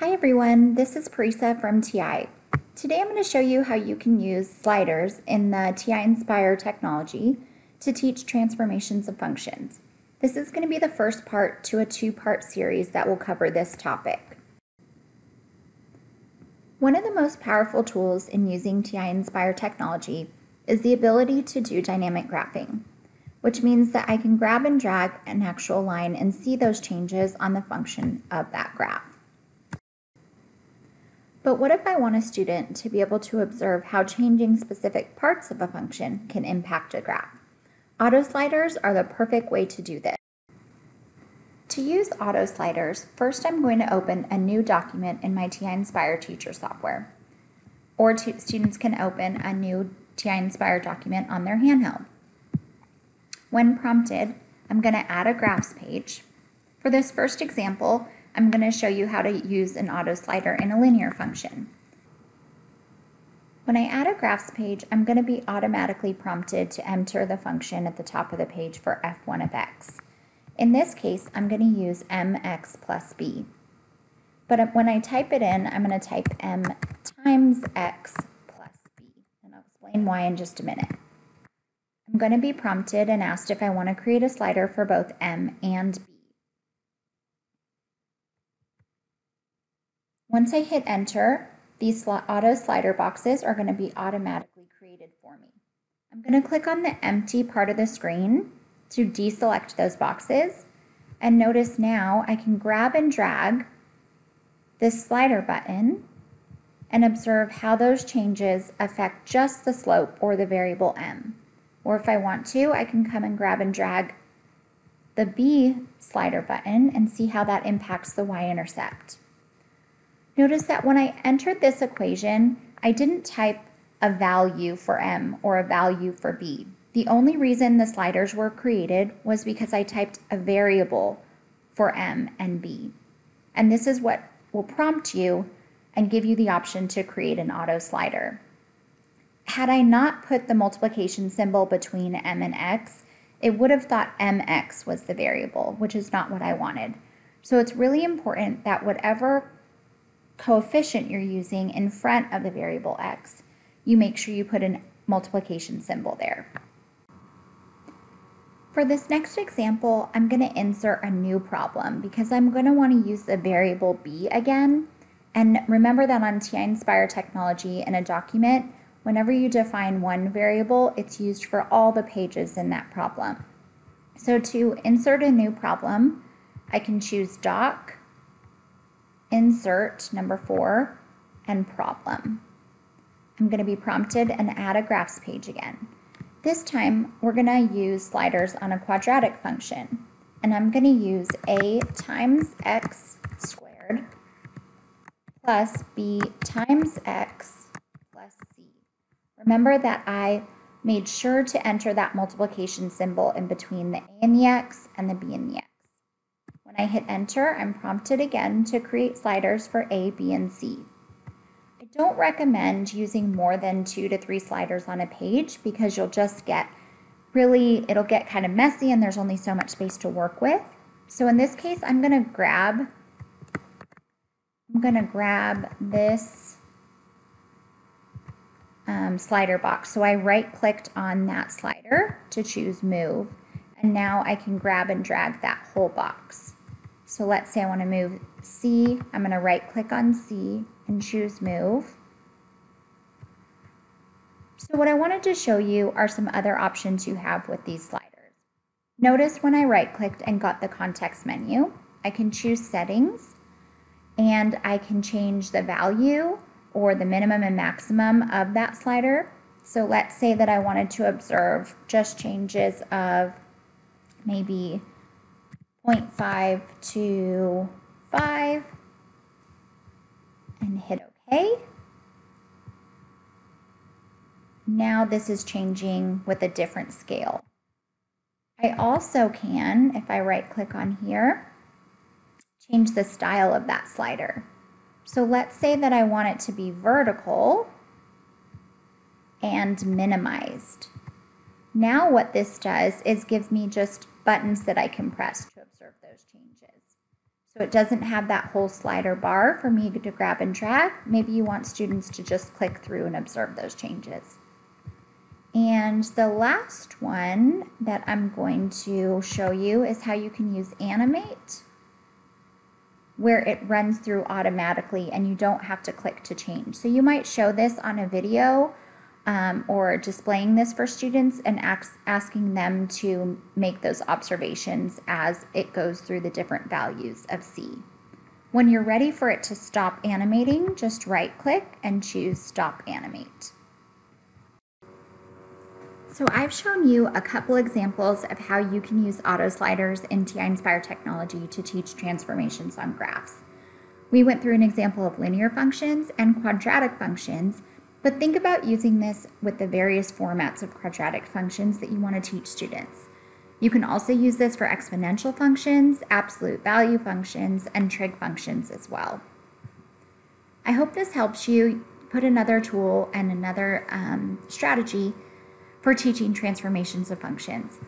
Hi everyone, this is Parisa from TI. Today I'm going to show you how you can use sliders in the TI Nspire technology to teach transformations of functions. This is going to be the first part to a two-part series that will cover this topic. One of the most powerful tools in using TI Nspire technology is the ability to do dynamic graphing, which means that I can grab and drag an actual line and see those changes on the function of that graph. But what if I want a student to be able to observe how changing specific parts of a function can impact a graph? Auto sliders are the perfect way to do this. To use auto sliders, first I'm going to open a new document in my TI Nspire teacher software. Or students can open a new TI Nspire document on their handheld. When prompted, I'm going to add a graphs page. For this first example, I'm going to show you how to use an auto slider in a linear function. When I add a graphs page, I'm going to be automatically prompted to enter the function at the top of the page for f1 of x. In this case, I'm going to use mx plus b. But when I type it in, I'm going to type m times x plus b. And I'll explain why in just a minute. I'm going to be prompted and asked if I want to create a slider for both m and b. Once I hit enter, these auto slider boxes are going to be automatically created for me. I'm going to click on the empty part of the screen to deselect those boxes. And notice now I can grab and drag this slider button and observe how those changes affect just the slope or the variable m. Or if I want to, I can come and grab and drag the B slider button and see how that impacts the y-intercept. Notice that when I entered this equation, I didn't type a value for m or a value for b. The only reason the sliders were created was because I typed a variable for m and b. And this is what will prompt you and give you the option to create an auto slider. Had I not put the multiplication symbol between m and x, it would have thought mx was the variable, which is not what I wanted. So it's really important that whatever coefficient you're using in front of the variable x, you make sure you put a multiplication symbol there. For this next example, I'm going to insert a new problem because I'm going to want to use the variable b again. And remember that on TI Nspire technology in a document, whenever you define one variable, it's used for all the pages in that problem. So to insert a new problem, I can choose doc insert number four, and problem. I'm going to be prompted and add a graphs page again. This time, we're going to use sliders on a quadratic function. And I'm going to use a times x squared plus b times x plus c. Remember that I made sure to enter that multiplication symbol in between the a and the x and the b and the x. When I hit enter, I'm prompted again to create sliders for A, B, and C. I don't recommend using more than two to three sliders on a page because you'll just get really, it'll get kind of messy and there's only so much space to work with. So in this case, I'm gonna grab, I'm gonna grab this um, slider box. So I right clicked on that slider to choose move. And now I can grab and drag that whole box. So let's say I want to move C. I'm going to right click on C and choose move. So what I wanted to show you are some other options you have with these sliders. Notice when I right clicked and got the context menu, I can choose settings and I can change the value or the minimum and maximum of that slider. So let's say that I wanted to observe just changes of maybe 0.5 to 5 and hit OK. Now this is changing with a different scale. I also can, if I right click on here, change the style of that slider. So let's say that I want it to be vertical and minimized. Now what this does is gives me just buttons that I can press to observe those changes. So it doesn't have that whole slider bar for me to grab and drag. Maybe you want students to just click through and observe those changes. And the last one that I'm going to show you is how you can use Animate, where it runs through automatically and you don't have to click to change. So you might show this on a video um, or displaying this for students and ask, asking them to make those observations as it goes through the different values of C. When you're ready for it to stop animating, just right click and choose Stop Animate. So I've shown you a couple examples of how you can use auto sliders in TI Nspire technology to teach transformations on graphs. We went through an example of linear functions and quadratic functions, but think about using this with the various formats of quadratic functions that you want to teach students. You can also use this for exponential functions, absolute value functions, and trig functions as well. I hope this helps you put another tool and another um, strategy for teaching transformations of functions.